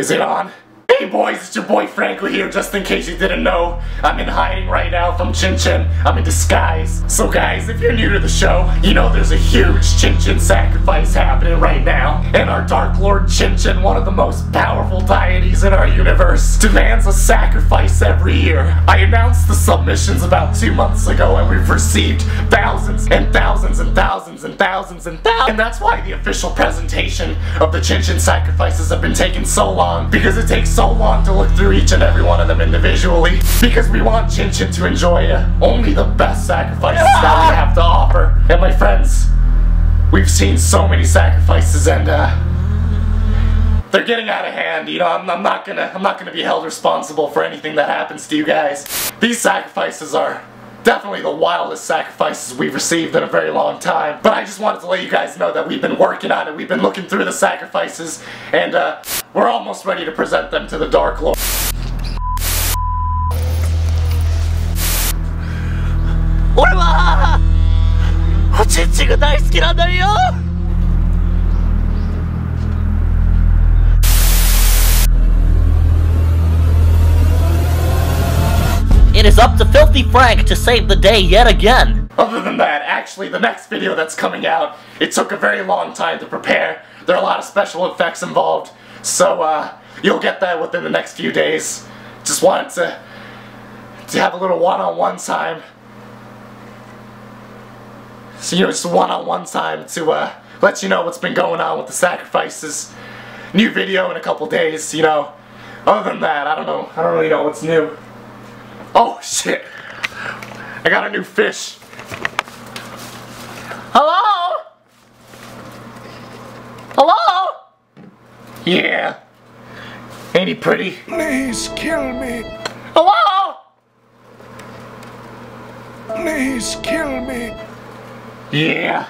Is it on? Hey boys, it's your boy Franco here, just in case you didn't know. I'm in hiding right now from Chin Chin. I'm in disguise. So guys, if you're new to the show, you know there's a huge Chin Chin sacrifice happening right now. And our Dark Lord Chin Chin, one of the most powerful deities in our universe, demands a sacrifice every year. I announced the submissions about two months ago and we've received thousands and thousands and thousands and thousands and thousands. And that's why the official presentation of the Chin Chin sacrifices have been taking so long, because it takes so long to look through each and every one of them individually because we want Chin Chin to enjoy uh, only the best sacrifices that we have to offer. And my friends, we've seen so many sacrifices and uh, they're getting out of hand, you know, I'm, I'm, not gonna, I'm not gonna be held responsible for anything that happens to you guys. These sacrifices are definitely the wildest sacrifices we've received in a very long time, but I just wanted to let you guys know that we've been working on it, we've been looking through the sacrifices, and uh, we're almost ready to present them to the Dark Lord. Orma! おちんちんが大好きなんだよ It is up to Filthy Frank to save the day yet again. Other than that, actually, the next video that's coming out, it took a very long time to prepare. There are a lot of special effects involved, so uh, you'll get that within the next few days. Just wanted to, to have a little one-on-one time. So, you know, just one-on-one time to uh, let you know what's been going on with the sacrifices. New video in a couple days, you know. Other than that, I don't know. I don't really know what's new. Oh, shit. I got a new fish. Hello? Hello? Yeah. Ain't he pretty? Please kill me. Hello? Please kill me. Yeah.